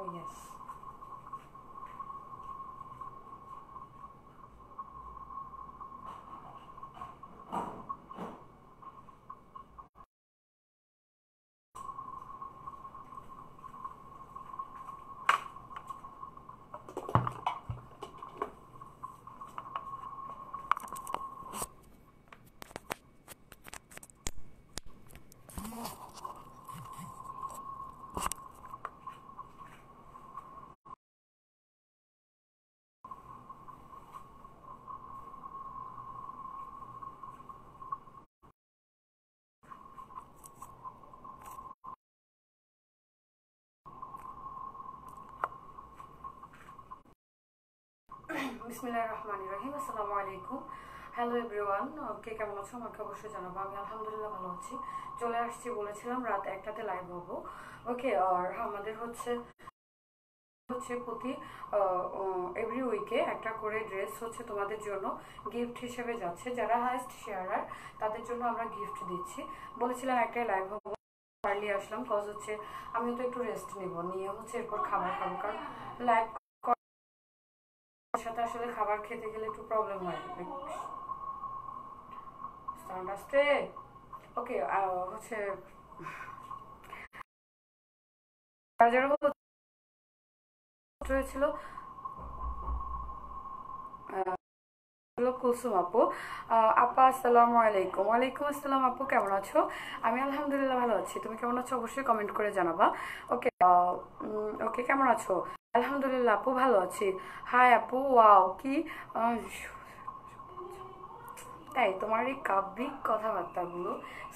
Oh, yes. বিসমিল্লাহ রহমান রহিম, আসসালামু আলাইকুম। হ্যালো এভরিওয়ান কে কেমন আছো? আমাকে অবশ্যই জানাব। আমি আলহামদুলিল্লাহ ভালো আছি। চলে আসছি, বলেছিলাম রাত একটাতে লাইভ হব। ওকে আর আমাদের হচ্ছে হচ্ছে প্রতি এভরি উইকে একটা করে ড্রেস হচ্ছে তোমাদের জন্য গিফট হিসেবে যাচ্ছে। যারা হাইস্ট শেয়ারার তাদের জন্য আমরা গিফট দিচ্ছি। বলেছিলাম একটাই লাইভ হব আর্লি আসলাম কজ হচ্ছে আমি তো একটু রেস্ট নিব। নিয়ে হচ্ছে এরপর খাবার খাব। কারণ লাইভ সাথে আসলে খাবার খেতে গেলে একটু প্রবলেম হয়। আসতে ওকে হচ্ছে যারা হয়েছিল কুলসুম আপু। আপা, আসসালামু আলাইকুম। ওয়ালাইকুম আসসালাম আপু, কেমন আছো? আমি আলহামদুলিল্লাহ ভালো আছি। তুমি কেমন আছো? অবশ্যই কমেন্ট করে জানাবা। ওকে ওকে কেমন আছো? আলহামদুলিল্লাহ আপু, ভালো আছি। হাই আপু ওয়াও কি? তাই তোমার এই কাব্যিক কথাবার্তাগুলো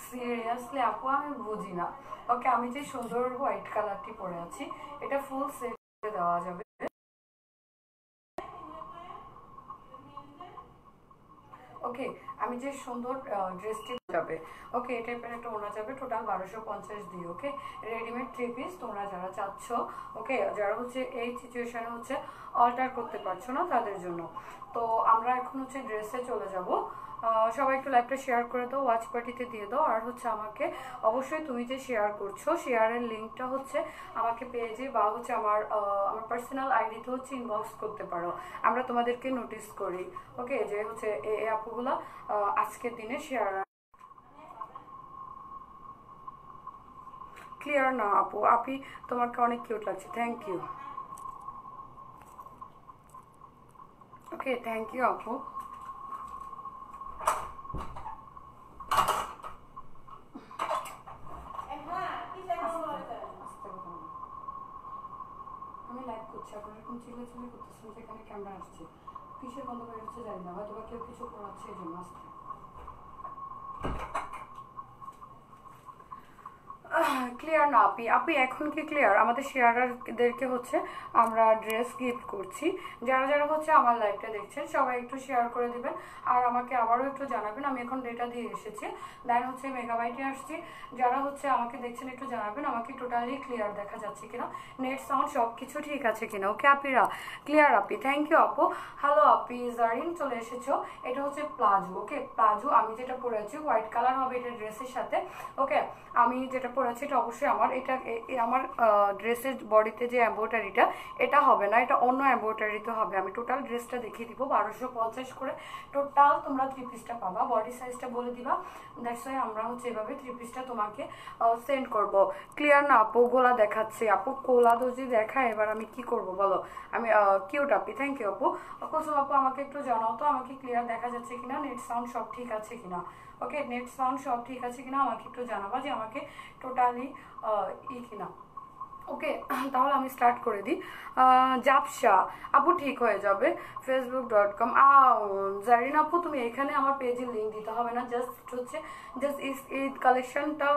সিরিয়াসলি আপু, আমি বুঝি না ওকে আমি যে সুন্দর হোয়াইট কালারটি পরে আছি, এটা ফুল সেট দেওয়া যাবে। ওকে আমি যে সুন্দর ড্রেসটি যাবে ওকে এই টাইপের একটা ওনা যাবে টোটাল বারোশো পঞ্চাশ দিয়ে ওকে রেডিমেড থ্রি পিস তোমরা যারা চাচ্ছ ওকে যারা হচ্ছে এই সিচুয়েশানে হচ্ছে অল্টার করতে পারছ না তাদের জন্য। তো আমরা এখন হচ্ছে ড্রেসে চলে যাব। সবাই একটু লাইভটা শেয়ার করে দাও ওয়াচ পার্টিতে দিয়ে দাও। আর হচ্ছে আমাকে অবশ্যই তুমি যে শেয়ার করছ শেয়ারের লিঙ্কটা হচ্ছে আমাকে পেজে বা হচ্ছে আমার আমার পার্সোনাল আইডিতে হচ্ছে ইনবক্স করতে পারো। আমরা তোমাদেরকে নোটিস করি। ওকে যে হচ্ছে এই আপুগুলা আজকের দিনে শেয়ার ক্লিয়ার না আপু? আপি, তোমাকে অনেক কিউট লাগছে। Thank you okay thank you আপু। আমি লাইভ করছি আপনারা এরকম চিল্লে চিল্লে করতেছেন যেখানে ক্যামেরা আসছে কিসের বন্ধ করে হচ্ছে জানি না হয়তো বা কেউ কিছু করাচ্ছে এই জন্য আসতে ক্লিয়ার না, আপি আপি এখন কি ক্লিয়ার আমাদের শেয়ারারদেরকে হচ্ছে আমরা ড্রেস গিফট করছি। যারা যারা হচ্ছে আমার লাইভটা দেখছেন, সবাই একটু শেয়ার করে দিবেন। আর আমাকে আবারও একটু জানাবেন, আমি এখন ডেটা দিয়ে এসেছি। দেন হচ্ছে মেগাবাইটে আসছি। যারা হচ্ছে আমাকে দেখছেন, একটু জানাবেন, আমাকে টোটালি ক্লিয়ার দেখা যাচ্ছে কিনা। নেট সাউন্ড সব কিছু ঠিক আছে কিনা? ওকে আপিরা? ক্লিয়ার আপি? থ্যাংক ইউ আপু। হ্যালো আপি জারিন চলে এসেছ। এটা হচ্ছে প্লাজো ওকে প্লাজো আমি যেটা পরেছি হোয়াইট কালার হবে এটা ড্রেসের সাথে। ওকে আমি যেটা পরেছি, এটা অবশ্যই আমার এটা আমার ড্রেসের বডিতে যে এম্ব্রয়ডারিটা এটা হবে না, এটা অন্য এম্ব্রয়ডারিতে হবে। আমি টোটাল ড্রেসটা দেখিয়ে দিব, বারোশো পঞ্চাশ করে। টোটাল তোমরা থ্রি পিসটা পাবা বডি সাইজটা বলে দিবা। দ্যাটস ওয়াই আমরা হচ্ছে এভাবে থ্রি পিসটা তোমাকে সেন্ড করব। ক্লিয়ার না, আপু? গোলা দেখাচ্ছে। আপু কোলা যদি দেখায়, এবার আমি কি করব বলো? আমি কিউট আপি থ্যাংক ইউ আপু। কুসুম আপু, আমাকে একটু জানাও তো, আমাকে ক্লিয়ার দেখা যাচ্ছে কিনা? নেট সাউন্ড সব ঠিক আছে কিনা? ওকে নেট সাউন্ড সব ঠিক আছে কিনা আমাকে একটু জানাবা যে আমাকে টোটালি ই কিনা। ওকে তাহলে আমি স্টার্ট করে দিই। জাপসা, আপু ঠিক হয়ে যাবে। ফেসবুক ডট কম জারিন আপু, তুমি এখানে আমার পেজের লিঙ্ক দিতে হবে না। জাস্ট হচ্ছে জাস্ট ঈদ কালেকশনটা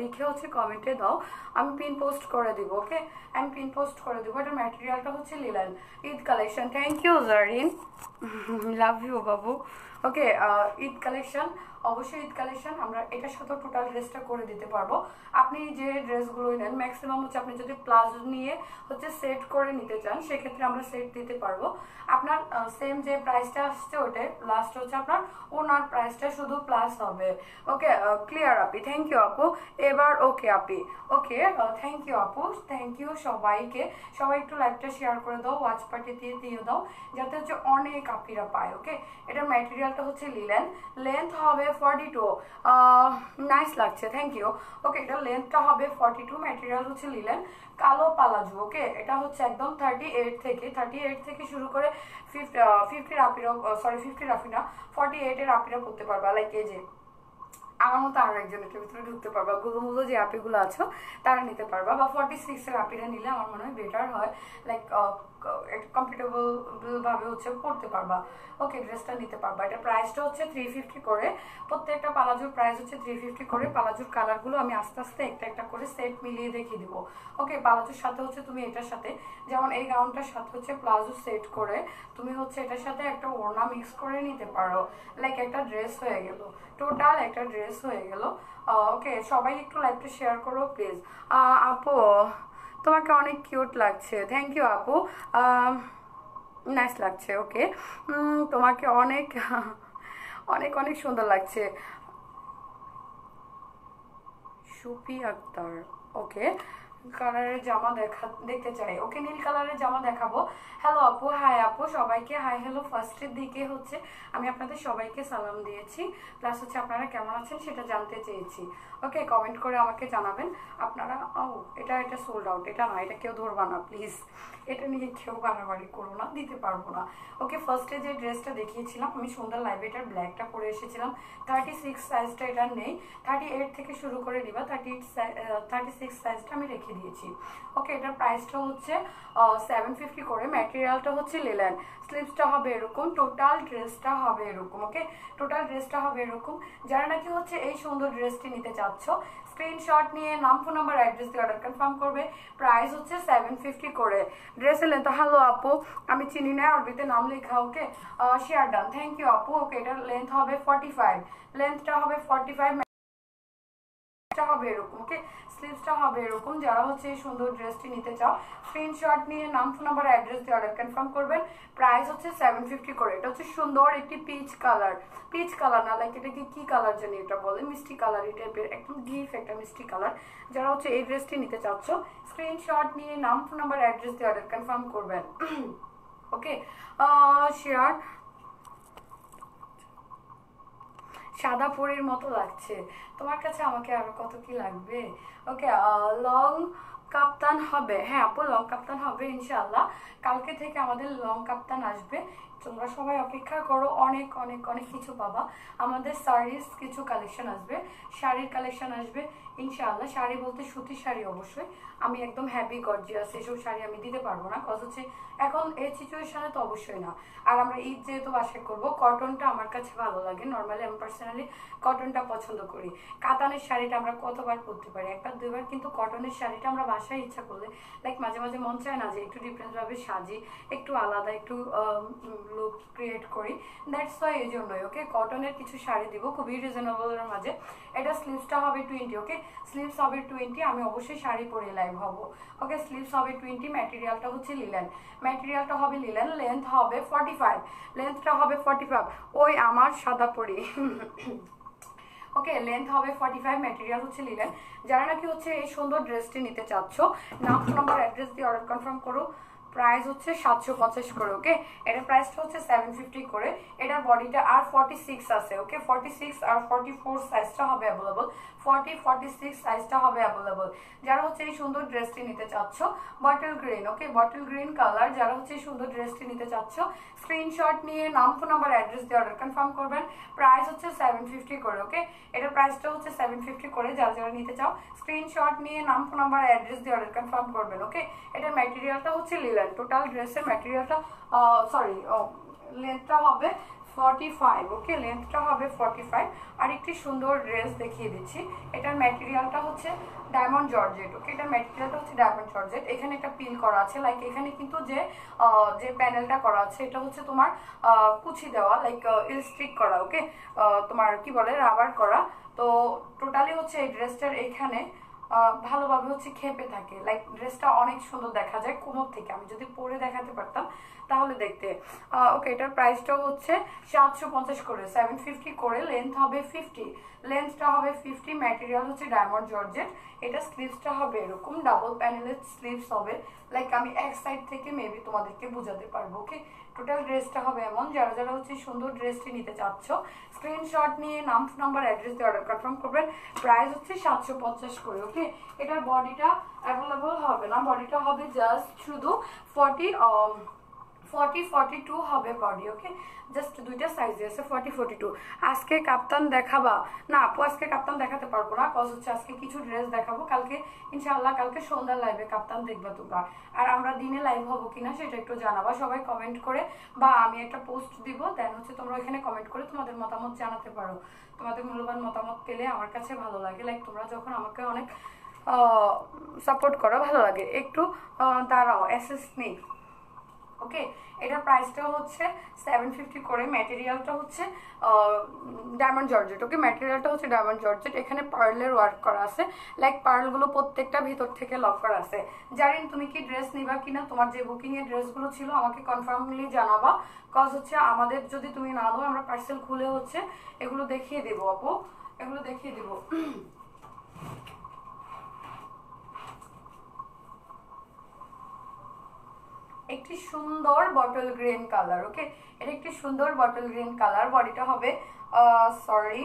লিখে হচ্ছে কমেন্টে দাও। আমি পিন পোস্ট করে দিব ওকে আমি পিন পোস্ট করে দেবো। এটা ম্যাটেরিয়ালটা হচ্ছে linen Eid collection thank you Jarin. Love you Babu. Okay Eid collection অবশ্যই ঈদ কালেকশন আমরা এটার সাথেও টোটাল ড্রেসটা করে দিতে পারব। আপনি যে ড্রেসগুলোই নেন ম্যাক্সিমাম হচ্ছে আপনি যদি প্লাজো নিয়ে হচ্ছে সেট করে নিতে চান, সেক্ষেত্রে আমরা সেট দিতে পারব। আপনার সেম যে প্রাইসটা আসছে, ওটাই লাস্ট হচ্ছে আপনার, ওনার প্রাইসটা শুধু প্লাস হবে। ওকে ক্লিয়ার আপি? থ্যাংক ইউ আপু। এবার ওকে আপি। ওকে থ্যাংক ইউ আপু। থ্যাংক ইউ সবাইকে। সবাই একটু লাইভটা শেয়ার করে দাও ওয়াচ পার্টি দিয়ে দিয়ে দাও, যাতে হচ্ছে অনেক আপিরা পায় ওকে এটার ম্যাটেরিয়ালটা হচ্ছে লিলেন লেন্থ হবে ফর্টি টু নাইস লাগছে থ্যাংক ইউ ওকে এটা লেন্থটা হবে ফর্টি টু ম্যাটেরিয়াল হচ্ছে লিলেন কালো পালাজু ওকে এটা হচ্ছে একদম থার্টি এইট থেকে থার্টি এইট থেকে শুরু করে ফিফটি ফিফটির আপিরা সরি ফিফটির আপিরা ফর্টি এইটের আপিরা করতে পারবা লাইক যে, আমার মতো আরও একজন এটার ভিতরে ঢুকতে পারবা। গুলো যে অ্যাপিগুলো আছো, তারা নিতে পারবা। বা ফর্টি সিক্সের অ্যাপিটা নিলে আমার মনে হয় বেটার হয় লাইক কমফর্টেবল ভাবে হচ্ছে পড়তে পারবা। ওকে ড্রেসটা নিতে পারবা। এটা প্রাইসটা হচ্ছে থ্রি ফিফটি করে। প্রত্যেকটা পালাজুর প্রাইস হচ্ছে থ্রি ফিফটি করে। পালাজুর কালারগুলো আমি আস্তে আস্তে একটা একটা করে সেট মিলিয়ে দেখিয়ে দিব। ওকে পালাজুর সাথে হচ্ছে তুমি এটার সাথে, যেমন এই গাউনটার সাথে হচ্ছে প্লাজো সেট করে, তুমি হচ্ছে এটার সাথে একটা ওড়না মিক্স করে নিতে পারো। লাইক একটা ড্রেস হয়ে গেল। টোটাল একটা ড্রেস হয়ে গেল। ওকে সবাই একটু লাইভটা শেয়ার করো প্লিজ আপু তোমাকে অনেক কিউট লাগছে। থ্যাংক ইউ আপু। নাইস লাগছে ওকে তোমাকে অনেক অনেক অনেক সুন্দর লাগছে। সুফি আক্তার ওকে কালারের জামা দেখা, দেখতে চাই। ওকে নীল কালারের জামা দেখাবো। হ্যালো আপু হাই আপু, সবাইকে হাই হ্যালো ফার্স্টের দিকে হচ্ছে আমি আপনাদের সবাইকে সালাম দিয়েছি। প্লাস হচ্ছে আপনারা কেমন আছেন সেটা জানতে চেয়েছি। ওকে কমেন্ট করে আমাকে জানাবেন। আপনারা ও এটা এটা সোল্ড আউট এটা না, এটা কেউ ধরবা না প্লিজ এটা নিয়ে কেউ বাড়াবাড়ি করো না, দিতে পারব না। ওকে ফার্স্টে যে ড্রেসটা দেখিয়েছিলাম, আমি সুন্দর লাইভ এটার ব্ল্যাকটা পরে এসেছিলাম। থার্টি সিক্স সাইজটা এটার নেই। থার্টি এইট থেকে শুরু করে নিবা থার্টি এইট থার্টি সিক্স সাইজটা আমি রেখে দিয়েছি। ওকে এটার প্রাইসটা হচ্ছে সেভেন ফিফটি করে। ম্যাটেরিয়ালটা হচ্ছে লেলেন স্লিপসটা হবে এরকম টোটাল ড্রেসটা হবে এরকম ওকে টোটাল ড্রেসটা হবে এরকম। যারা নাকি হচ্ছে এই সুন্দর ড্রেসটি নিতে চাচ্ছ স্ক্রিনশট নিয়ে নাম ফোন নাম্বার অ্যাড্রেস দিয়ে অর্ডার কনফার্ম করবে। প্রাইস হচ্ছে সেভেন ফিফটি করে। ড্রেসের লেন্থ হ্যালো আপু, আমি চিনি না অরবিতে নাম লেখা okay share done thank you আপু ওকে এটার লেন্থ হবে ফর্টি ফাইভ লেন্থটা হবে ফর্টি ফাইভ হবে এরকম ওকে স্লিভসটা হবে এরকম, যারা হচ্ছে এই সুন্দর ড্রেসটি নিতে চাও স্ক্রিনশট নিয়ে নাম ফোন নাম্বার অ্যাড্রেস দিয়ে অর্ডার কনফার্ম করবেন। প্রাইস হচ্ছে সেভেন ফিফটি করে। এটা হচ্ছে সুন্দর একটি পিচ কালার পিচ কালার না লাইক এটাকে কি কালার জানি এটা বলে? মিষ্টি কালার এই টাইপের একদম ডিপ একটা মিষ্টি কালার যারা হচ্ছে এই ড্রেসটি নিতে চাচ্ছ স্ক্রিনশট নিয়ে নাম ফোন নাম্বার অ্যাড্রেস দিয়ে অর্ডার কনফার্ম করবেন। ওকে শেয়ার সাদা পরির মতো লাগছে। তোমার কাছে আমাকে আরও কত কি লাগবে? ওকে লং কাপ্তান হবে। হ্যাঁ আপু, লং কাপ্তান হবে ইনশাল্লাহ কালকে থেকে আমাদের লং কাপ্তান আসবে। তোমরা সবাই অপেক্ষা করো, অনেক অনেক অনেক কিছু পাবা। আমাদের শাড়ির কিছু কালেকশন আসবে। শাড়ির কালেকশন আসবে, ইনশাআল্লাহ। শাড়ি বলতে সুতির শাড়ি অবশ্যই। আমি একদম হ্যাপি গর্জিয়াস এসব শাড়ি আমি দিতে পারব না। কজ হচ্ছে এখন এই সিচুয়েশনে তো অবশ্যই না। আর আমরা ঈদ যেহেতু বাসায় করব কটনটা আমার কাছে ভালো লাগে। নর্মালি আমি পার্সোনালি কটনটা পছন্দ করি। কাতানের শাড়িটা আমরা কতবার পরতে পারি? একবার, দুইবার, কিন্তু কটনের শাড়িটা আমরা বাসায় ইচ্ছা করলে লাইক মাঝে মাঝে মন চায় না যে একটু ডিফারেন্টভাবে সাজি, একটু আলাদা, একটু লুক ক্রিয়েট করি। দ্যাটস ওয়াই এই জন্যই ওকে কটনের কিছু শাড়ি দিব খুবই রিজনেবলের মাঝে। এটা স্লিভসটা হবে টোয়েন্টি ওকে স্লিভস হবে টোয়েন্টি আমি অবশ্যই শাড়ি পরে লাইভ হব। ওকে স্লিভস হবে টোয়েন্টি ম্যাটেরিয়ালটা হচ্ছে লিলেন ম্যাটেরিয়ালটা হবে লিলেন লেন্থ হবে ফর্টি ফাইভ লেন্থটা হবে ফর্টি ফাইভ ওই আমার সাদা পরি। ওকে লেন্থ হবে ফর্টি ফাইভ ম্যাটেরিয়াল হচ্ছে লিলেন যারা নাকি হচ্ছে এই সুন্দর ড্রেসটি নিতে চাচ্ছ, নাম নাম্বার অ্যাড্রেস দিয়ে অর্ডার কনফার্ম করো। প্রাইস হচ্ছে সাতশো পঞ্চাশ করে ওকে এটার প্রাইসটা হচ্ছে সেভেন ফিফটি করে। এটার বডিটা আর ফর্টি সিক্স আছে ওকে ফর্টি সিক্স আর ফর্টি ফোর সাইজটা হবে অ্যাভেলেবল ফর্টি ফর্টি সিক্স সাইজটা হবে অ্যাভেলেবল যারা হচ্ছে এই সুন্দর ড্রেসটি নিতে চাচ্ছ bottle green okay bottle green colour যারা হচ্ছে এই সুন্দর ড্রেসটি নিতে চাচ্ছ স্ক্রিনশট নিয়ে নাম ফোন নাম্বার অ্যাড্রেস দিয়ে অর্ডার কনফার্ম করবেন। প্রাইস হচ্ছে সেভেন ফিফটি করে ওকে এটার প্রাইসটা হচ্ছে সেভেন ফিফটি করে, যারা যারা নিতে চাও স্ক্রিনশট নিয়ে নাম ফোন নাম্বার অ্যাড্রেস দিয়ে অর্ডার কনফার্ম করবেন ওকে এটার ম্যাটেরিয়ালটা হচ্ছে লিলেন টোটাল ড্রেসের ম্যাটেরিয়ালটা সরি লেন্থটা হবে ফর্টি ফাইভ ওকে লেন্থটা হবে ফর্টি ফাইভ আর একটি সুন্দর ড্রেস দেখিয়ে দিচ্ছি। এটার ম্যাটেরিয়ালটা হচ্ছে ডায়মন্ড জর্জেট ওকে এটার ম্যাটেরিয়ালটা হচ্ছে ডায়মন্ড জর্জেট এখানে একটা পিল করা আছে লাইক এখানে কিন্তু যে যে প্যানেলটা করা আছে, এটা হচ্ছে তোমার কুচি দেওয়া লাইক ইলস্ট্রিক করা ওকে তোমার কি বলে রাবার করা। তো টোটালি হচ্ছে এই ড্রেসটার এইখানে ভালোভাবে হচ্ছে খেপে থাকে। লাইক ড্রেসটা অনেক সুন্দর দেখা যায় কোমর থেকে। আমি যদি পরে দেখাতে পারতাম, তাহলে দেখতে। ওকে এটার প্রাইসটাও হচ্ছে সাতশো পঞ্চাশ করে। সেভেন ফিফটি করে। লেন্থ হবে ফিফটি লেন্থটা হবে ফিফটি ম্যাটেরিয়াল হচ্ছে ডায়মন্ড জর্জেট এটা স্লিভসটা হবে এরকম। ডাবল প্যানেলের স্লিভস হবে। লাইক আমি এক সাইড থেকে মেবি তোমাদেরকে বোঝাতে পারব ওকে টোটাল ড্রেসটা হবে এমন। যারা যারা হচ্ছে সুন্দর ড্রেসটি নিতে চাচ্ছ স্ক্রিনশট নিয়ে নাম নাম্বার অ্যাড্রেস দিয়ে অর্ডার কনফার্ম করবেন। প্রাইস হচ্ছে সাতশো পঞ্চাশ করে ওকে এটার বডিটা অ্যাভেলেবল হবে না। বডিটা হবে জাস্ট শুধু ফর্টি ফর্টি ফর্টি টু হবে বডি ওকে জাস্ট দুইটা সাইজে আছে ফর্টি ফর্টি টু আজকে কাপ্তান দেখাবা। না, আপু, আজকে কাপ্তান দেখাতে পারব না কজ হচ্ছে আজকে কিছু ড্রেস দেখাবো। কালকে, ইনশাআল্লাহ, কালকে সন্ধ্যার লাইভে কাপ্তান দেখবা তোমরা। আর আমরা দিনে লাইভ হব কিনা সেটা একটু জানাবা, সবাই কমেন্ট করে, বা আমি একটা পোস্ট দিব দেন হচ্ছে তোমরা এখানে কমেন্ট করে তোমাদের মতামত জানাতে পারো। তোমাদের মূল্যবান মতামত পেলে আমার কাছে ভালো লাগে। লাইক তোমরা যখন আমাকে অনেক সাপোর্ট করো, ভালো লাগে। একটু দাঁড়াও অ্যাসেস নেই। ওকে? এটার প্রাইসটা হচ্ছে সেভেন ফিফটি করে ম্যাটেরিয়ালটা হচ্ছে ডায়মন্ড জর্জেট ওকে? ম্যাটেরিয়ালটা হচ্ছে ডায়মন্ড জর্জেট এখানে পার্লের ওয়ার্ক করা আছে। লাইক পার্লগুলো প্রত্যেকটা ভিতর থেকে লক করা আছে। জানেন তুমি কি ড্রেস নিবা কিনা? তোমার যে বুকিংয়ের ড্রেসগুলো ছিল, আমাকে কনফার্মলি জানাবা। কজ হচ্ছে আমাদের যদি তুমি না দাও, আমরা পার্সেল খুলে হচ্ছে এগুলো দেখিয়ে দেবো, আপু। এগুলো দেখিয়ে দেবো। একটি সুন্দর বটল গ্রিন কালার ওকে এটা একটি সুন্দর বটল গ্রিন কালার বডিটা হবে সরি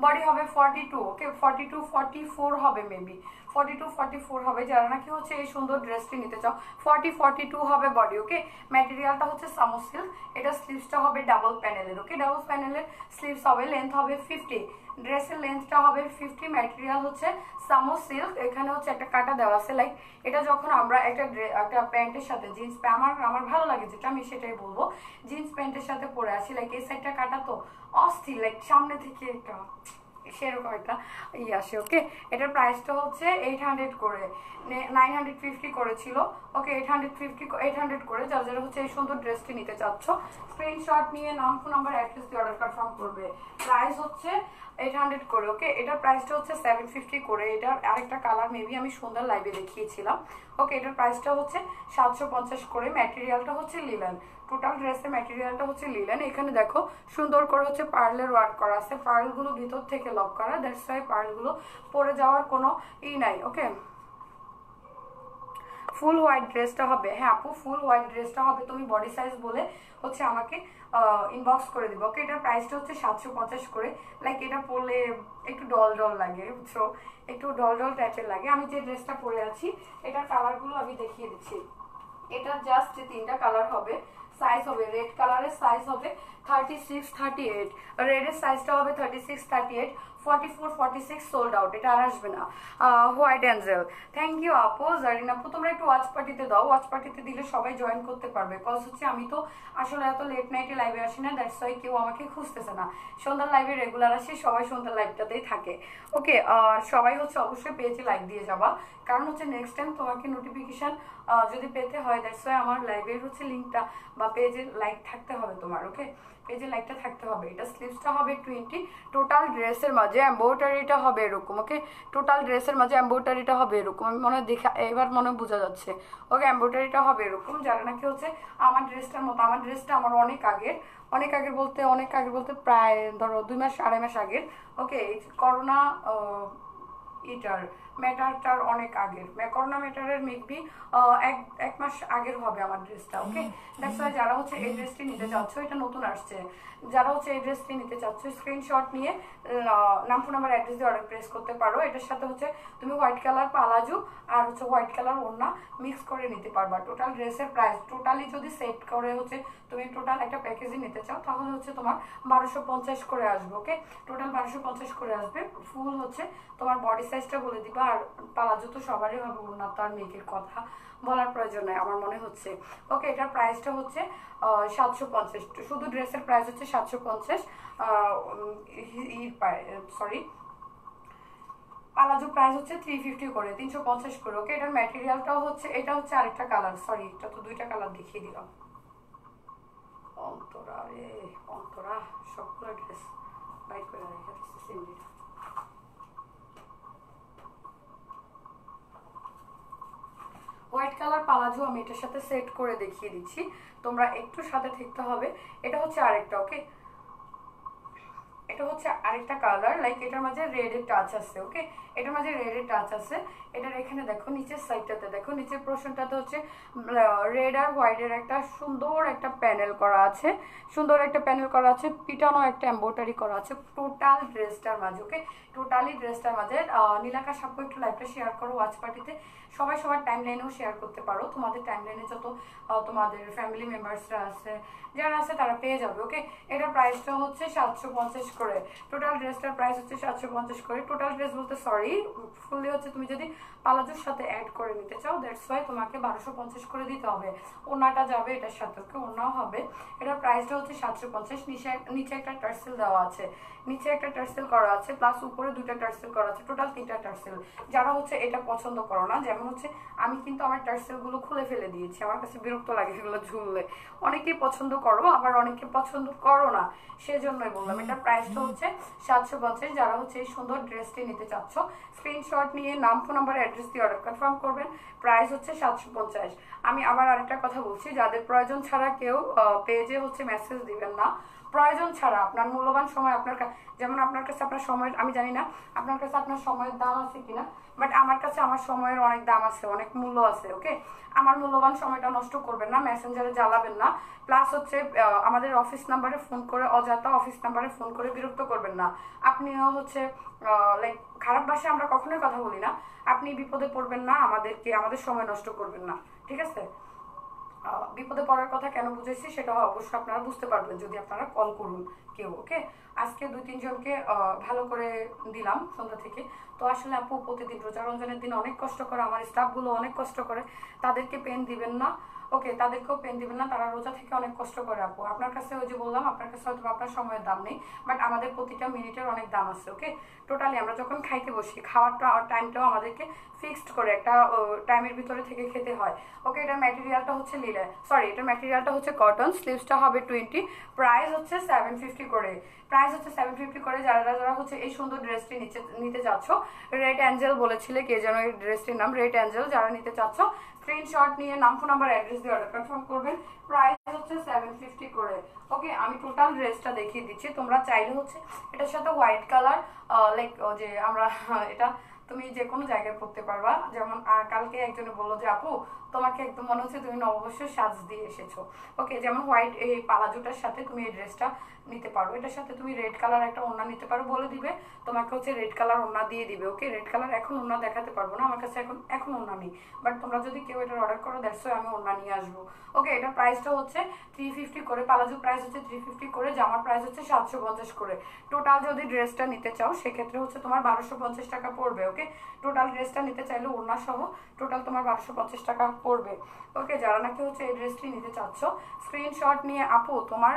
বডি হবে forty two okay forty two forty four হবে maybe forty two forty four হবে। যারা নাকি হচ্ছে এই সুন্দর ড্রেসটি নিতে চাও ফর্টি ফর্টি টু হবে বডি ওকে ম্যাটেরিয়ালটা হচ্ছে সামোসিল এটা স্লিভসটা হবে ডাবল প্যানেলের ওকে ডাবল প্যানেলের স্লিভস হবে লেন্থ হবে ফিফটি ড্রেসের লেন্থটা হবে ফিফটি ম্যাটেরিয়াল হচ্ছে সামো সিল্ক এখানে হচ্ছে একটা কাটা দেওয়া আছে। লাইক এটা যখন আমরা একটা একটা প্যান্টের সাথে জিন্স আমার আমার ভালো লাগে যেটা, আমি সেটাই বলব। জিন্স প্যান্টের সাথে পরে আসি লাইক এই সাইডটা কাটা তো অস্থির লাইক সামনে থেকে একটা সেরকম একটা ই আসে ওকে এটার প্রাইসটা হচ্ছে এইট হান্ড্রেড করে। নাইন হান্ড্রেড ফিফটি করেছিল okay eight hundred fifty eight hundred করে, যার যারা হচ্ছে এই সুন্দর ড্রেসটি নিতে চাচ্ছ। স্ক্রিনশট নিয়ে নাম ফোন নাম্বার অ্যাড্রেস দিয়ে অর্ডার কনফার্ম করবে। প্রাইস হচ্ছে এইট হান্ড্রেড করে ওকে এটার প্রাইসটা হচ্ছে সেভেন ফিফটি করে। এটার আরেকটা কালার মেবি আমি সুন্দর লাইভে দেখিয়েছিলাম ওকে এটার প্রাইসটা হচ্ছে সাতশো পঞ্চাশ করে। ম্যাটেরিয়ালটা হচ্ছে লিলেন টোটাল ড্রেসের ম্যাটেরিয়ালটা হচ্ছে লিলেন এখানে দেখো, সুন্দর করে হচ্ছে পার্লের ওয়ার্ক করা আছে। পার্লগুলো ভিতর থেকে লক করা দ্যাটস ওয়াই পার্লগুলো পরে যাওয়ার কোনো ই নাই ওকে ফুল হোয়াইট ড্রেসটা হবে। হ্যাঁ আপু ফুল হোয়াইট ড্রেসটা হবে। তুমি বডি সাইজ বলে হচ্ছে আমাকে ইনবক্স করে দিব ওকে এটার প্রাইসটা হচ্ছে সাতশো পঞ্চাশ করে। লাইক এটা পরলে একটু ডল ডল লাগে, বুঝছ? একটু ডল ডল টাইপের লাগে। আমি যে ড্রেসটা পরে আছি, এটার কালারগুলো আমি দেখিয়ে দিচ্ছি। এটার জাস্ট তিনটা কালার হবে। সাইজ হবে রেড কালারের সাইজ হবে থার্টি সিক্স থার্টি এইট রেডের সাইজটা হবে thirty six thirty eight forty four forty six sold out এটা আর আসবে না। হোয়াইট অ্যাঞ্জেল থ্যাংক ইউ আপু জারিন আপু একটু ওয়াচ পার্টিতে দাও ওয়াচ পার্টিতে দিলে সবাই জয়েন করতে পারবে। কজ হচ্ছে আমি তো আসলে এত লেট নাইটে লাইভে আসি না দ্যাটস ওয়াই কেউ আমাকে খুঁজতেছে না। সন্ধ্যার লাইভে রেগুলার আসি, সবাই সন্ধ্যার লাইভটাতেই থাকে। ওকে আর সবাই হচ্ছে অবশ্যই পেজে লাইক দিয়ে যাবা। কারণ হচ্ছে নেক্সট টাইম তোমাকে নোটিফিকেশান যদি পেতে হয় দ্যাটস ওয়াই আমার লাইভের হচ্ছে লিঙ্কটা বা পেজে লাইক থাকতে হবে তোমার ওকে পেজে লাইকটা থাকতে হবে, এটা স্লিভসটা হবে টোয়েন্টি টোটাল ড্রেসের মাঝে এম্বোটারিটা হবে এরকম ওকে টোটাল ড্রেসের মাঝে এম্বোটারিটা হবে এরকম, আমি মনে দেখা, এবার মনে বোঝা যাচ্ছে ওকে এম্বোটারিটা হবে এরকম, যারা নাকি হচ্ছে আমার ড্রেসটার মতো, আমার ড্রেসটা আমার অনেক আগের অনেক আগের বলতে, অনেক আগের বলতে প্রায় ধরো দুই মাস, আড়াই মাস আগের ওকে এই করোনা এটার ম্যাটারটার অনেক আগের। করোনা ম্যাটারের মেকবি এক এক মাস আগের হবে আমার ড্রেসটা ওকে? দ্যাটস ওয়াই যারা হচ্ছে এই ড্রেসটি নিতে চাচ্ছ এটা নতুন আসছে। যারা হচ্ছে এই ড্রেসটি নিতে চাচ্ছ স্ক্রিনশট নিয়ে নাম ফোন নাম্বার অ্যাড্রেস দিয়ে অর্ডার প্রেস করতে পারো। এটার সাথে হচ্ছে তুমি হোয়াইট কালার পালাজু আর হচ্ছে হোয়াইট কালার ওড়না মিক্স করে নিতে পারবা। টোটাল ড্রেসের প্রাইস টোটালি যদি সেট করে হচ্ছে তুমি টোটাল একটা প্যাকেজই নিতে চাও তাহলে হচ্ছে তোমার বারোশো পঞ্চাশ করে আসবে ওকে? টোটাল বারোশো পঞ্চাশ করে আসবে। ফুল হচ্ছে তোমার বডি সাইজটা বলে দিবা আর পালাজো তো সবারই হবে ওনার আর মেয়েকের কথা বলার প্রয়োজন নেই, আমার মনে হচ্ছে। ওকে, এটার প্রাইসটা হচ্ছে সাতশো পঞ্চাশ। শুধু ড্রেসের প্রাইস হচ্ছে সাতশো পঞ্চাশ সরি পালাজো প্রাইস হচ্ছে থ্রি ফিফটি করে, তিনশো পঞ্চাশ করে। ওকে, এটার ম্যাটেরিয়ালটাও হচ্ছে, এটা হচ্ছে আরেকটা কালার সরি এটা তো দুইটা কালার দেখিয়ে দিলাম। অন্তরা রে, অন্তরা, সবগুলো ড্রেস বাইট করে রেখে দিচ্ছি হোয়াইট কালার পালাজো আমি এটার সাথে সেট করে দেখিয়ে দিচ্ছি। তোমরা একটু সাথে থাকতে হবে। এটা হচ্ছে আরেকটা, ওকে? এটা হচ্ছে আরেকটা কালার লাইক এটার মাঝে রেড টাচ আছে, ওকে? এটার মাঝে রেডের টাচ আছে। এটার এখানে দেখো, নিচের সাইডটাতে দেখো, নিচের পোর্শনটাতে হচ্ছে রেড আর হোয়াইটের একটা সুন্দর একটা প্যানেল করা আছে। সুন্দর একটা প্যানেল করা আছে, পিটানো একটা এম্বোটারি করা আছে টোটাল ড্রেসটার মাঝে ওকে টোটালি ড্রেসটার মাঝে নীলাকা সাপ্পু একটু লাইভটা শেয়ার করো ওয়াচ পার্টিতে সবাই সবার টাইম লাইনেও শেয়ার করতে পারো। তোমাদের টাইম লাইনে যত তোমাদের ফ্যামিলি মেম্বার্সরা আছে, যারা আছে তারা পেয়ে যাবে ওকে এটার প্রাইসটা হচ্ছে সাতশো পঞ্চাশ করে। টোটাল ড্রেসটার প্রাইস হচ্ছে সাতশো পঞ্চাশ করে। টোটাল ড্রেস বলতে সরি ফুললি হচ্ছে তুমি যদি পালাজোর সাথে অ্যাড করে নিতে চাও দ্যাটস ওয়াই তোমাকে বারোশো পঞ্চাশ করে দিতে হবে। ওনাটা যাবে এটার সাথে ওকে ওনাও হবে। এটার প্রাইসটা হচ্ছে সাতশো পঞ্চাশ নিচে নিচে একটা টার্সেল দেওয়া আছে। নিচে একটা টার্সেল করা আছে প্লাস উপরে দুটা টার্সেল করা আছে টোটাল তিনটা টার্সেল যারা হচ্ছে এটা পছন্দ করো না যেমন হচ্ছে আমি কিন্তু আমার টার্সেলগুলো খুলে ফেলে দিয়েছি আমার কাছে বিরক্ত লাগে সেগুলো ঝুললে। অনেকেই পছন্দ করো আবার অনেকে পছন্দ করো না সেজন্যই বললাম। এটা প্রাইসটা হচ্ছে সাতশো পঞ্চাশ যারা হচ্ছে এই সুন্দর ড্রেসটি নিতে চাচ্ছ স্ক্রিনশট নিয়ে নাম, ফোন নাম্বার, অ্যাড্রেস দিয়ে অর্ডার কনফার্ম করবেন। প্রাইস হচ্ছে সাতশো পঞ্চাশ। আমি আবার আরেকটা কথা বলছি, যাদের প্রয়োজন ছাড়া কেউ পেজে হচ্ছে মেসেজ দিবেন না। প্রয়োজন ছাড়া, আপনার মূল্যবান সময় আপনার যেমন আপনার কাছে আপনার সময়ের, আমি জানি না আপনার কাছে আপনার সময়ের দাম আছে কিনা বাট আমার কাছে আমার সময়ের অনেক দাম আছে, অনেক মূল্য আছে ওকে আমার মূল্যবান সময়টা নষ্ট করবেন না মেসেঞ্জারে জ্বালাবেন না প্লাস হচ্ছে আমাদের অফিস নাম্বারে ফোন করে, অযথা অফিস নাম্বারে ফোন করে বিরক্ত করবেন না। আপনিও হচ্ছে লাইক খারাপ ভাষায় আমরা কখনোই কথা বলি না। আপনি বিপদে পড়বেন না, আমাদেরকে, আমাদের সময় নষ্ট করবেন না, ঠিক আছে? বিপদে পড়ার কথা কেন বুঝেছি সেটা অবশ্যই আপনারা বুঝতে পারবেন যদি আপনারা কল করুন। কেউ ওকে আজকে দুই, তিনজনকে ভালো করে দিলাম সন্ধ্যা থেকে। তো আসলে আপু, প্রতিদিন রোজা রঞ্জনের দিন অনেক কষ্ট করে, আমার স্টাফগুলো অনেক কষ্ট করে। তাদেরকে পেন দিবেন না ওকে তাদেরকেও পেন দিবেন না, তারা রোজা থেকে অনেক কষ্ট করে আপু। আপনার কাছে ওই যে বললাম, আপনার কাছে হয়তো আপনার সময়ের দাম নেই বাট আমাদের প্রতিটা মিনিটের অনেক দাম আছে ওকে টোটালি আমরা যখন খাইতে বসি, খাওয়ারটা টাইমটাও আমাদেরকে ফিক্সড করে একটা টাইমের ভিতরে থেকে খেতে হয়। ওকে এটার ম্যাটেরিয়ালটা হচ্ছে লিলে সরি এটার ম্যাটেরিয়ালটা হচ্ছে কটন স্লিভসটা হবে টোয়েন্টি প্রাইস হচ্ছে সেভেন ফিফটি করে। প্রাইস হচ্ছে সেভেন ফিফটি করে। যারা যারা হচ্ছে এই সুন্দর ড্রেসটি নিচে নিতে চাচ্ছ রেড অ্যাঞ্জেল বলেছিলে কে যেন এই ড্রেসটির নাম রেড অ্যাঞ্জেল যারা নিতে চাচ্ছ স্ক্রিনশট নিয়ে নাম ফোন নাম্বার অ্যাড্রেস দিয়ে অর্ডার কনফার্ম করবেন। প্রাইস হচ্ছে সেভেন ফিফটি করে। ওকে আমি টোটাল ড্রেসটা দেখিয়ে দিচ্ছি। তোমরা চাইলে হচ্ছে এটার সাথে হোয়াইট কালার লাইক যে আমরা, এটা তুমি যে কোনো জায়গায় পড়তে পারবা। যেমন কালকে একজনে বলল যে, আপু তোমাকে একদম মনে হচ্ছে তুমি নববর্ষের সাজ দিয়ে এসেছ। ওকে যেমন হোয়াইট এই পালাজুটার সাথে তুমি এই ড্রেসটা নিতে পারো। এটার সাথে তুমি রেড কালার একটা ওড়না নিতে পারো বলে দিবে। তোমাকে হচ্ছে রেড কালার ওড়না দিয়ে দিবে। ওকে রেড কালার এখন ওড়না দেখাতে পারব না। আমার কাছে এখন এখন ওড়না নেই। বাট তোমরা যদি কেউ এটা অর্ডার করো দ্যাটস আমি ওড়না নিয়ে আসব। ওকে এটার প্রাইসটা হচ্ছে থ্রি ফিফটি করে। পালাজু প্রাইস হচ্ছে থ্রি ফিফটি করে। জামার প্রাইস হচ্ছে সাতশো পঞ্চাশ করে। টোটাল যদি ড্রেসটা নিতে চাও, সেক্ষেত্রে হচ্ছে তোমার বারোশো পঞ্চাশ টাকা পড়বে। ওকে টোটাল ড্রেসটা নিতে চাইলে ওড়না সহ টোটাল তোমার বারোশো পঞ্চাশ টাকা পড়বে। ওকে, যারা নাকি হচ্ছে এই ড্রেসটি নিতে চাচ্ছ স্ক্রিনশট নিয়ে আপু তোমার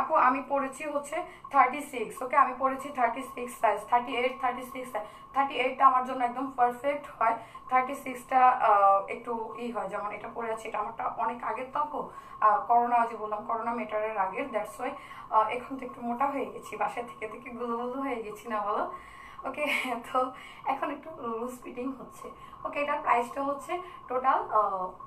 আপু আমি পড়েছি হচ্ছে থার্টি সিক্স ওকে? আমি পড়েছি thirty six size thirty eight thirty six size thirty এইটটা আমার জন্য একদম পারফেক্ট হয়। থার্টি সিক্সটা একটু ই হয়, যেমন এটা পরে আছে, এটা আমারটা অনেক আগের তো আপু। করোনা যে বললাম করোনা মেটারের আগের দ্যাটস ওয়াই এখন তো একটু মোটা হয়ে গেছি বাসায় থেকে থেকে গুলো হয়ে গেছি না বলো? ওকে তো এখন একটু লুজ ফিটিং হচ্ছে। ওকে এটার প্রাইসটা হচ্ছে টোটাল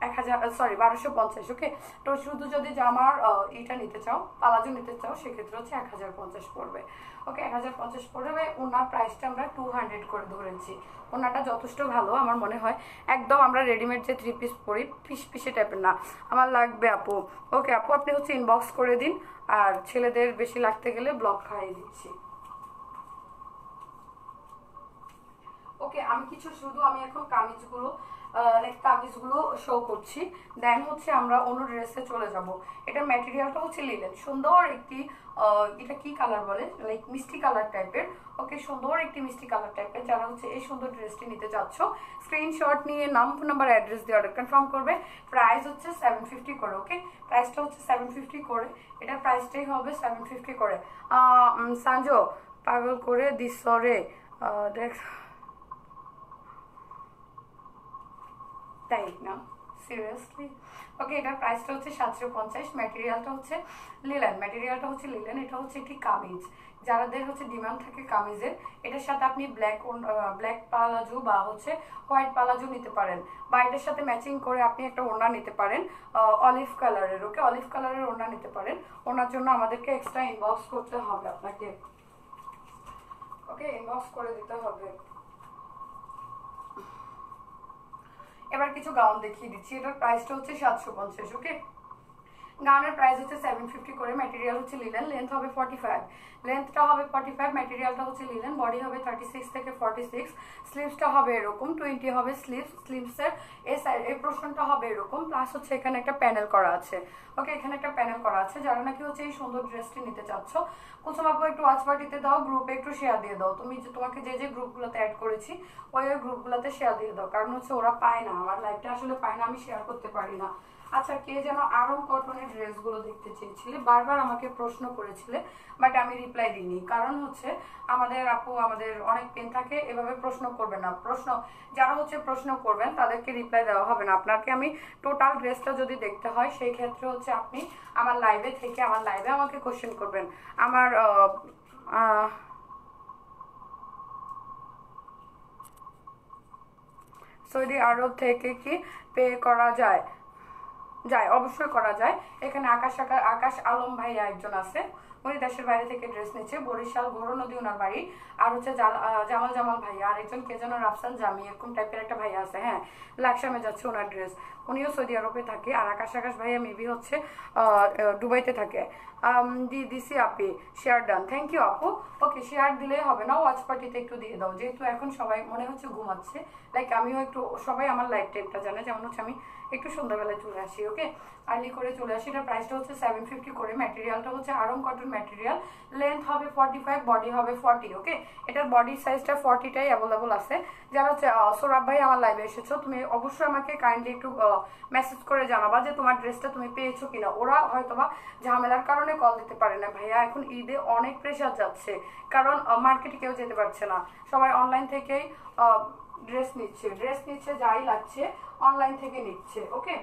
এক হাজার সরি বারোশো পঞ্চাশ ওকে তো শুধু যদি জামার এটা নিতে চাও পালাজো নিতে চাও, সেক্ষেত্রে হচ্ছে এক হাজার পঞ্চাশ পড়বে। ওকে এক হাজার পঞ্চাশ পড়বে, ওনার প্রাইসটা আমরা টু হান্ড্রেড করে ধরেছি। ওনাটা যথেষ্ট ভালো আমার মনে হয়। একদম আমরা রেডিমেড যে থ্রি পিস পরি পিস পিসে টাইপের না। আমার লাগবে আপু। ওকে আপু, আপনি হচ্ছে ইনবক্স করে দিন। আর ছেলেদের বেশি লাগতে গেলে ব্লক খাইয়ে দিচ্ছি। ওকে আমি কিছু শুধু আমি এখন কামিজগুলো লাইক কামিজগুলো শো করছি। দেন হচ্ছে আমরা অন্য ড্রেসে চলে যাব। এটার ম্যাটেরিয়ালটা হচ্ছে লিলেন সুন্দর একটি এটা কি কালার বলে? লাইক মিষ্টি কালার টাইপের ওকে সুন্দর একটি মিষ্টি কালার টাইপের যারা হচ্ছে এই সুন্দর ড্রেসটি নিতে চাচ্ছ স্ক্রিনশট নিয়ে নাম ফোন নাম্বার অ্যাড্রেস দিয়ে অর্ডার কনফার্ম করবে। প্রাইস হচ্ছে সেভেন ফিফটি করে ওকে প্রাইসটা হচ্ছে সেভেন ফিফটি করে। এটার প্রাইসটাই হবে সেভেন ফিফটি করে। সানজো পাগল করে দিস রে দেখ তাই না? সিরিয়াসলি ওকে এটার প্রাইসটা হচ্ছে সাতশো পঞ্চাশ ম্যাটেরিয়ালটা হচ্ছে লিলেন ম্যাটেরিয়ালটা হচ্ছে লিলেন এটা হচ্ছে একটি কামিজ। যারাদের হচ্ছে ডিমান্ড থাকে কামিজের, এটার সাথে আপনি ব্ল্যাক ব্ল্যাক পালাজো বা হচ্ছে হোয়াইট পালাজো নিতে পারেন। বা এটার সাথে ম্যাচিং করে আপনি একটা ওড়না নিতে পারেন অলিভ কালারের ওকে অলিভ কালারের ওড়না নিতে পারেন। ওনার জন্য আমাদেরকে এক্সট্রা ইনবক্স করতে হবে আপনাকে। ওকে ইনবক্স করে দিতে হবে। এবার কিছু গাউন দেখিয়ে দিচ্ছি। এটার প্রাইসটা হচ্ছে সাতশো পঞ্চাশ ওকে গাউনের প্রাইস হচ্ছে সেভেন ফিফটি করে ম্যাটেরিয়াল হচ্ছে লিলেন লেন্থ হবে ফর্টি ফাইভ লেন্থটা হবে ফর্টি ফাইভ ম্যাটেরিয়ালটা হচ্ছে লিলেন বডি হবে থার্টি সিক্স থেকে ফর্টি সিক্স স্লিভসটা হবে এরকম টোয়েন্টি হবে স্লিভস স্লিভসের এই সাইড এই প্রশ্নটা হবে এরকম প্লাস হচ্ছে এখানে একটা প্যানেল করা আছে। ওকে এখানে একটা প্যানেল করা আছে, যারা নাকি হচ্ছে এই সুন্দর ড্রেসটি নিতে চাচ্ছ। কুসুম আপু একটু ওয়াচ পার্টিতে দাও গ্রুপে একটু শেয়ার দিয়ে দাও। তুমি তোমাকে যে যে গ্রুপগুলোতে অ্যাড করেছি, ওই ওই গ্রুপগুলোতে শেয়ার দিয়ে দাও। কারণ হচ্ছে ওরা পায় না, আমার লাইফটা আসলে পায় না, আমি শেয়ার করতে পারি না। আচ্ছা কে যেন আরম কটনের ড্রেসগুলো দেখতে চেয়েছিলে, বারবার আমাকে প্রশ্ন করেছিলে বাট আমি রিপ্লাই দিইনি। কারণ হচ্ছে, আমাদের আপু, আমাদের অনেক পেন থাকে, এভাবে প্রশ্ন করবে না। প্রশ্ন, যারা হচ্ছে প্রশ্ন করবেন, তাদেরকে রিপ্লাই দেওয়া হবে না। আপনাকে আমি টোটাল ড্রেসটা যদি দেখতে হয়, সেই ক্ষেত্রে হচ্ছে আপনি আমার লাইভে থেকে আমার লাইভে আমাকে কোশ্চেন করবেন। আমার সৌদি আরব থেকে কি পে করা যায়? যায়, অবশ্যই করা যায়। এখানে আকাশ আকাশ আলম ভাইয়া একজন আছে। উনি দেশের বাইরে থেকে ড্রেস নিচ্ছে। বরিশাল গৌর নদী ওনার বাড়ি। আর হচ্ছে জামাল জামাল ভাইয়া আর একজন কে যেন রাফসান জামি, এরকম টাইপের একটা ভাইয়া আছে হ্যাঁ? লাকসামে যাচ্ছে ওনার ড্রেস উনিও সৌদি আরবে থাকে। আর আকাশ আকাশ ভাইয়া মেবি হচ্ছে দুবাইতে থাকে। দি দিসি আপি শেয়ার ডান থ্যাংক ইউ আপু। ওকে শেয়ার দিলেই হবে না। ওয়াচ পার্টিতে একটু দিয়ে দাও। যেহেতু এখন সবাই মনে হচ্ছে ঘুমাচ্ছে লাইক আমিও একটু, সবাই আমার লাইফ টাইমটা জানে। যেমন হচ্ছে আমি একটু সন্ধ্যাবেলায় চলে আসি ওকে আর্লি করে চলে আসি। এটার প্রাইসটা হচ্ছে সেভেন ফিফটি করে। ম্যাটেরিয়ালটা হচ্ছে আরম কটন ম্যাটেরিয়াল লেন্থ হবে ফর্টি ফাইভ বডি হবে ফর্টি ওকে এটার বডি সাইজটা ফর্টিটাই অ্যাভেলেবল আছে। যারা হচ্ছে সোরাব ভাই আমার লাইভে এসেছ, তুমি অবশ্যই আমাকে কাইন্ডলি একটু মেসেজ করে জানাবা যে তোমার ড্রেসটা তুমি পেয়েছ কিনা। ওরা হয়তোবা ঝামেলার কারণে কল দিতে পারে না। ভাইয়া, এখন ঈদে অনেক প্রেশার যাচ্ছে। কারণ মার্কেটে কেউ যেতে পারছে না। সবাই অনলাইন থেকেই ড্রেস নিচ্ছে ড্রেস নিচ্ছে, যাই লাগছে অনলাইন থেকে নিচ্ছে ওকে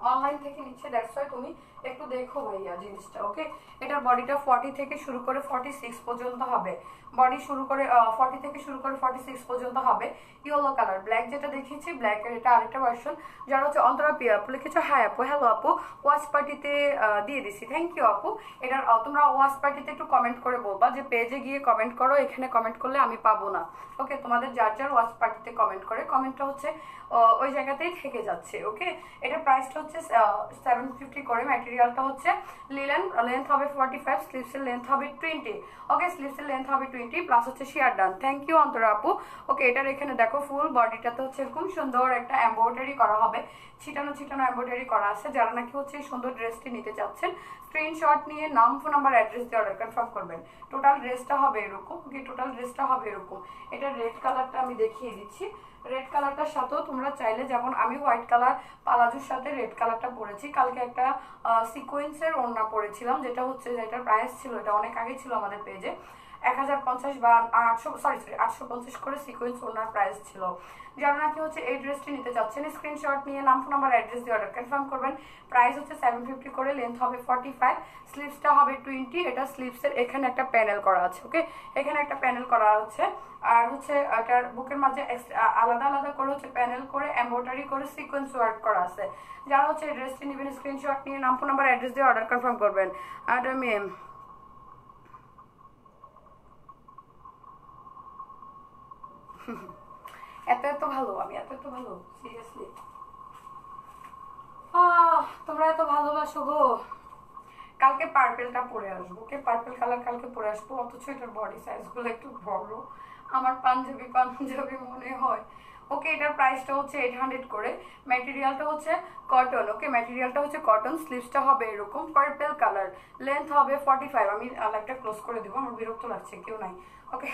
অনলাইন থেকে নিচ্ছে দ্যাটস ওয়াই তুমি একটু দেখো ভাইয়া জিনিসটা ওকে এটার বডিটা ফর্টি থেকে শুরু করে ফর্টি সিক্স পর্যন্ত হবে। বডি শুরু করে ফর্টি থেকে শুরু করে ফর্টি সিক্স পর্যন্ত হবে। ইয়েলো কালার ব্ল্যাক যেটা দেখিয়েছি ব্ল্যাকের এটা আরেকটা ভার্সন যারা হচ্ছে অন্তরা পিয়া আপু। লিখেছো হ্যাঁ আপু হ্যালো আপু ওয়াচ পার্টিতে দিয়ে দিছি। থ্যাংক ইউ আপু। এটার তোমরা ওয়াচ পার্টিতে একটু কমেন্ট করে বলবা যে পেজে গিয়ে কমেন্ট করো, এখানে কমেন্ট করলে আমি পাবো না। ওকে তোমাদের যার যার ওয়াচ পার্টিতে কমেন্ট করে কমেন্টটা হচ্ছে ওই জায়গাতেই থেকে যাচ্ছে ওকে এটা প্রাইসটা হচ্ছে সেভেন ফিফটি করে ম্যাটেরিয়ালটা হচ্ছে লিলেন লেন্থ হবে ফর্টি ফাইভ স্লিভসের লেন্থ হবে টোয়েন্টি ওকে স্লিভসের লেন্থ হবে টোয়েন্টি প্লাস হচ্ছে share done thank you Antara আপু। ওকে এটার এখানে দেখো ফুল বডিটাতে হচ্ছে এরকম সুন্দর একটা এম্ব্রয়ডারি করা হবে। ছিটানো ছিটানো এম্ব্রয়ডারি করা আছে। যারা নাকি হচ্ছে এই সুন্দর ড্রেসটি নিতে চাচ্ছেন স্ক্রিনশট নিয়ে নাম ফোন নাম্বার অ্যাড্রেস দিয়ে অর্ডার কনফার্ম করবেন। টোটাল ড্রেসটা হবে এরকম। ওকে টোটাল ড্রেসটা হবে এরকম। এটা রেড কালারটা আমি দেখিয়ে দিচ্ছি। রেড কালারটার সাথেও তোমরা চাইলে, যেমন আমি হোয়াইট কালার পালাজুর সাথে রেড কালারটা পরেছি। কালকে একটা সিকোয়েন্সের ওড়না পরেছিলাম, যেটা হচ্ছে যেটা প্রাইস ছিল, এটা অনেক আগে ছিল আমাদের পেজে এক হাজার পঞ্চাশ বা আটশো সরি সরি আটশো পঞ্চাশ করে প্রাইস ছিল। হচ্ছে, এই ড্রেসটি নিতে চাচ্ছেন। স্ক্রিনশট নিয়ে নাম্বার দিয়ে অর্ডার কনফার্ম করবেন। হচ্ছে সেভেন ফিফটি করে লেন্থ হবে ফাইভ হবে টোয়েন্টি এটা এখানে একটা প্যানেল করা আছে ওকে এখানে একটা প্যানেল করা আর হচ্ছে বুকের মাঝে আলাদা আলাদা করে হচ্ছে প্যানেল করে এম্ব্রয়ডারি করে করা আছে। যারা হচ্ছে স্ক্রিনশট নিয়ে নাম্বার দিয়ে অর্ডার কনফার্ম করবেন। আর এত এত ভালো আমি এত এত ভালো সিরিয়াসলি তোমরা এত ভালোবাসো গো। কালকে পার্পেলটা পরে আসব ওকে পার্পেল কালার কালকে পরে আসব অথচ এটার বডি সাইজগুলো একটু বড়। আমার পাঞ্জাবি পাঞ্জাবি মনে হয়। ওকে এটার প্রাইসটা হচ্ছে এইট হান্ড্রেড করে। ম্যাটেরিয়ালটা হচ্ছে কটন ওকে ম্যাটেরিয়ালটা হচ্ছে কটন স্লিভসটা হবে এরকম পার্পেল কালার লেন্থ হবে ফর্টি ফাইভ আমি লাইকটা ক্লোজ করে দিব আমার বিরক্ত লাগছে কেউ নাই ওকে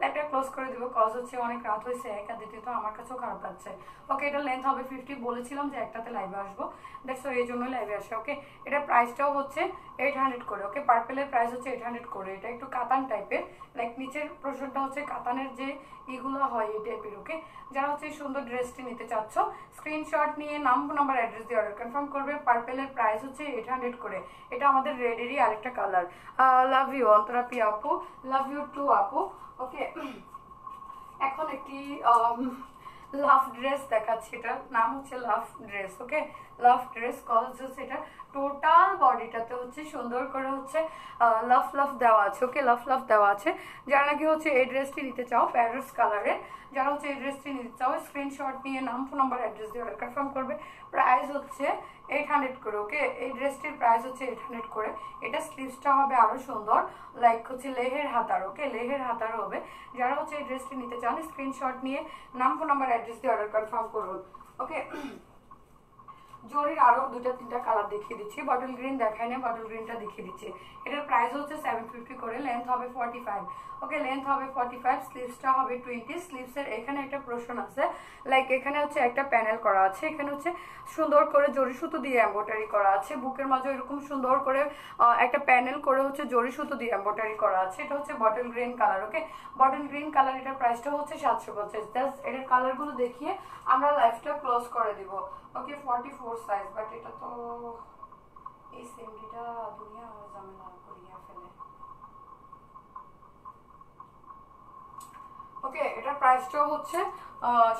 লাইভটা ক্লোজ করে দেবো কজ হচ্ছে অনেক রাত হয়েছে, একা দিতে তো আমার কাছেও খারাপ লাগছে। ওকে এটা লেন্থ হবে ফিফটি বলেছিলাম যে একটাতে লাইভে আসব। দেখছ এই জন্য লাইভে আসে ওকে এটা প্রাইসটাও হচ্ছে এইট হান্ড্রেড করে ওকে পার্পেলের প্রাইস হচ্ছে এইট হান্ড্রেড করে, এটা একটু কাতান টাইপের লাইক নিচের প্রশ্নটা হচ্ছে কাতানের যে ইগুলো হয় এই টাইপের ওকে যারা হচ্ছে সুন্দর ড্রেসটি নিতে চাচ্ছ স্ক্রিনশট নিয়ে নাম নাম্বার অ্যাড্রেস দিয়ে অর্ডার কনফার্ম করবে। পার্পেলের প্রাইস হচ্ছে এইট হান্ড্রেড করে। এটা আমাদের রেডেরই আরেকটা colour love you Antara P আপু। লাভ ইউ টু আপু। ওকে এখন একটি লাভ ড্রেস দেখাচ্ছি এটা নাম হচ্ছে love dress okay love dress cause হচ্ছে এটা। টোটাল বডিটাতে হচ্ছে সুন্দর করে হচ্ছে লাভ লাভ দেওয়া আছে ওকে লাভ লাভ দেওয়া আছে। যারা নাকি হচ্ছে এই ড্রেসটি নিতে চাও প্যারোস কালারের যারা হচ্ছে এই ড্রেসটি নিতে চাও স্ক্রিনশট নিয়ে নাম ফোন নাম্বার অ্যাড্রেস দিয়ে অর্ডার কনফার্ম করবে। প্রাইস হচ্ছে এইট হান্ড্রেড করে ওকে এই ড্রেসটির প্রাইস হচ্ছে এইট হান্ড্রেড করে। এটা স্লিভসটা হবে আরও সুন্দর লাইক হচ্ছে লেহের হাতার ওকে লেহের হাতার হবে। যারা হচ্ছে এই ড্রেসটি নিতে চান স্ক্রিনশট নিয়ে নাম ফোন নাম্বার অ্যাড্রেস দিয়ে অর্ডার কনফার্ম করুন ওকে জরির আরও দুটা তিনটা কালার দেখিয়ে দিচ্ছি। বটল গ্রিন দেখায় না বটল গ্রিনটা দেখিয়ে দিচ্ছি। এটার প্রাইস হচ্ছে সেভেন ফিফটি করে লেন্থ হবে ফর্টি ফাইভ ওকে লেন্থ হবে ফর্টি ফাইভ স্লিভসটা হবে টোয়েন্টি স্লিভসের এখানে একটা প্রশ্ন আছে। লাইক এখানে হচ্ছে একটা প্যানেল করা আছে। এখানে হচ্ছে সুন্দর করে জরি সুতো দিয়ে এম্ব্রয়ডারি করা আছে। বুকের মাঝে এরকম সুন্দর করে একটা প্যানেল করে হচ্ছে জরি সুতো দিয়ে এম্ব্রয়ডারি করা আছে। এটা হচ্ছে bottle green colour okay bottle green colour এটার প্রাইসটা হচ্ছে সাতশো পঞ্চাশ। জাস্ট এটার কালারগুলো দেখিয়ে আমরা লাইফটা ক্লোজ করে দিব। Okay forty four size but এটা তো এই সেমডিটা দুনিয়া ঝামেলা করিয়া ফেলে। ওকে এটার প্রাইসটাও হচ্ছে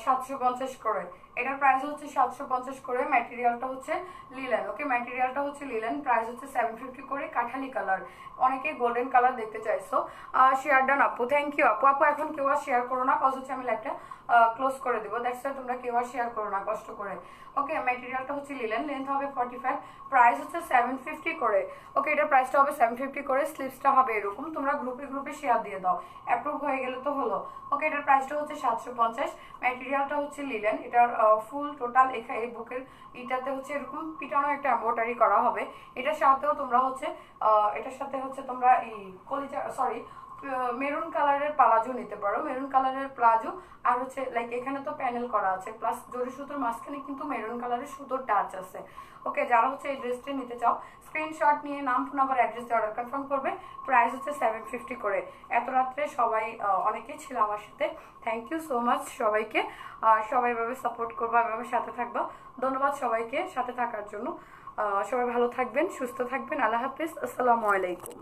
সাতশো পঞ্চাশ করে। এটার প্রাইস হচ্ছে সাতশো পঞ্চাশ করে ম্যাটেরিয়ালটা হচ্ছে লিলেন ওকে ম্যাটেরিয়ালটা হচ্ছে লিলেন প্রাইস হচ্ছে সেভেন ফিফটি করে, কাঠালি কালার অনেকে গোল্ডেন কালার দেখতে চাইছো। শেয়ার ডান আপু থ্যাংক ইউ আপু। আপু, এখন কেউ আর শেয়ার করো না কজ হচ্ছে আমি লাইভটা ক্লোজ করে দেবো। দ্যাটস তোমরা কেউ আর শেয়ার করো না, কষ্ট করে। ওকে ম্যাটেরিয়ালটা হচ্ছে লিলেন লেন্থ হবে ফর্টি ফাইভ প্রাইস হচ্ছে সেভেন ফিফটি করে। ওকে এটার প্রাইসটা হবে সেভেন ফিফটি করে স্লিপসটা হবে এরকম। তোমরা গ্রুপে গ্রুপে শেয়ার দিয়ে দাও। অ্যাপ্রুভ হয়ে গেলে তো হলো। ওকে এটার প্রাইসটা হচ্ছে সাতশো পঞ্চাশ ম্যাটেরিয়ালটা হচ্ছে লিলেন এটার ফুল টোটাল এখা এই বুকের এটাতে হচ্ছে এরকম পিটানো একটা এম্ব্রয়ডারি করা হবে। এটার সাথেও তোমরা হচ্ছে এটার সাথে হচ্ছে তোমরা এই কলিজা সরি মেরুন কালারের প্লাজো নিতে পারো। মেরুন কালারের প্লাজো আর হচ্ছে লাইক এখানে তো প্যানেল করা আছে। প্লাস জরি সুতোর মাঝখানে কিন্তু মেরুন কালারের সুতোর টাচ আছে। ওকে যারা হচ্ছে এই ড্রেসটি নিতে চাও স্ক্রিনশট নিয়ে নাম ফোন নাম্বার অ্যাড্রেস দিয়ে অর্ডার কনফার্ম করবে। প্রাইস হচ্ছে সেভেন ফিফটি করে। এত রাত্রে সবাই অনেকেই ছিল আমার সাথে। থ্যাংক ইউ সো মাচ সবাইকে। সবাই এভাবে সাপোর্ট করব, এভাবে সাথে থাকব। ধন্যবাদ সবাইকে সাথে থাকার জন্য। সবাই ভালো থাকবেন, সুস্থ থাকবেন। আল্লাহ হাফিজ। আসসালামু আলাইকুম।